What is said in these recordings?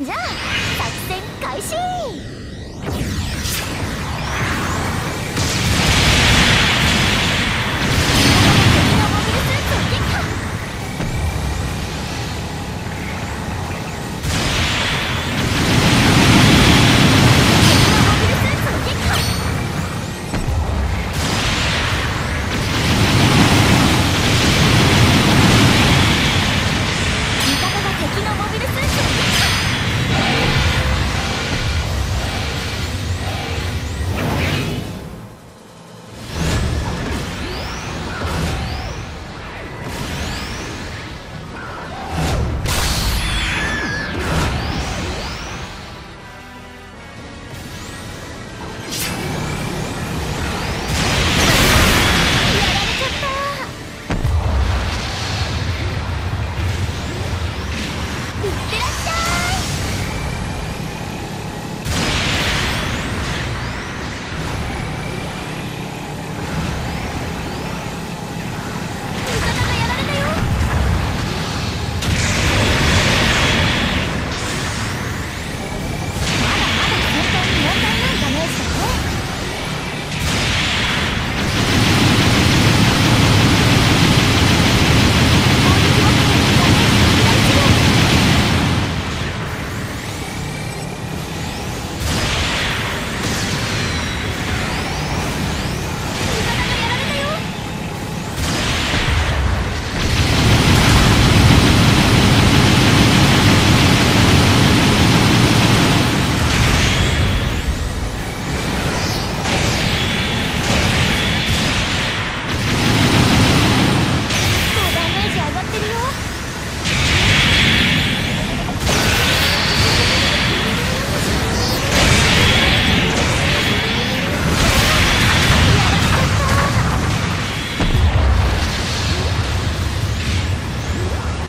じゃあ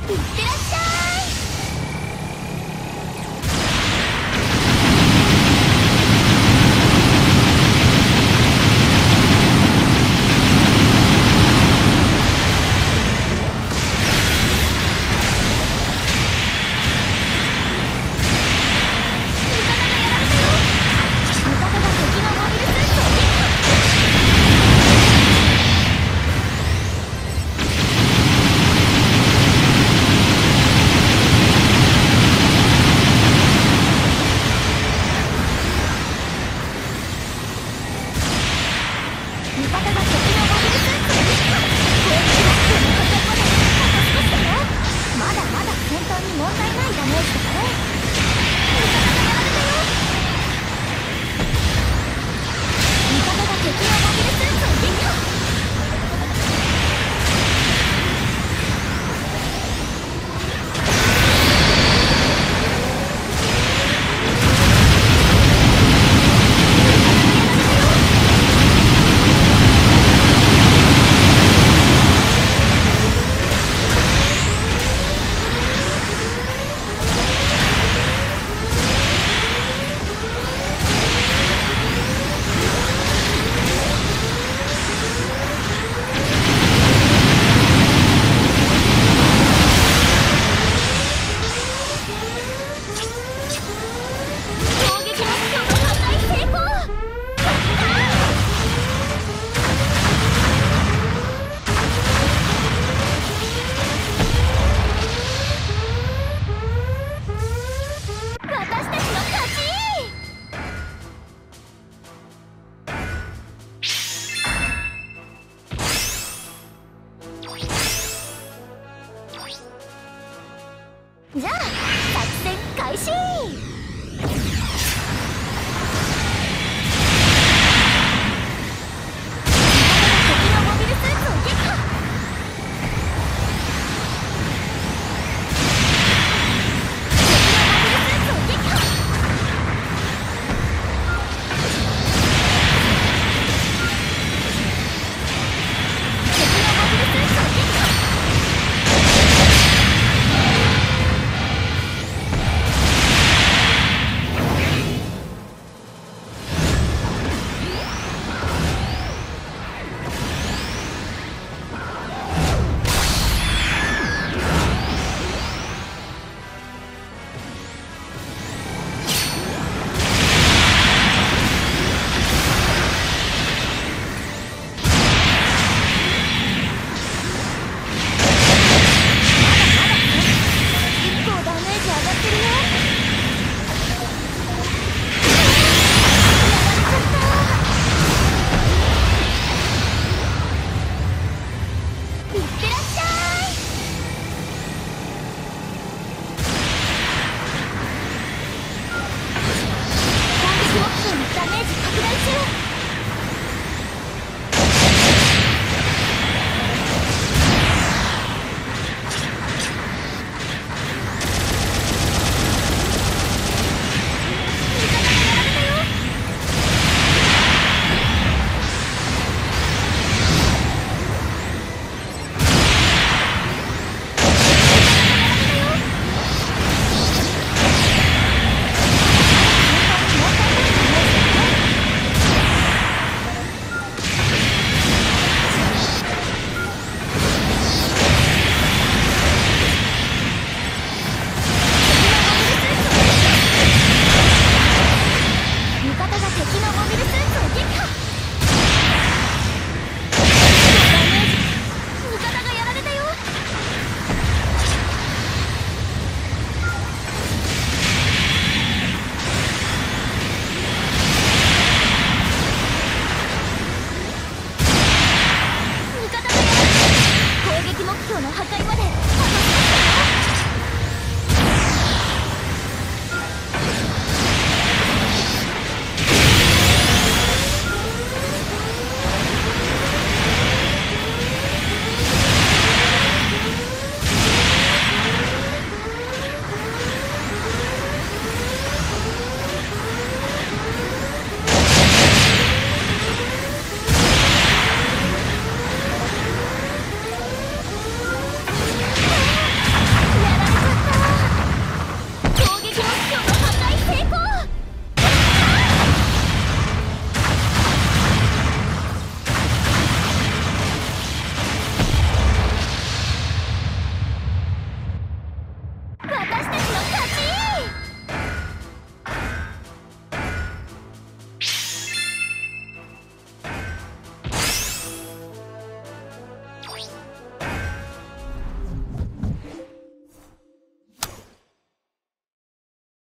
行ってらっしゃい。じゃあ作戦開始のモビル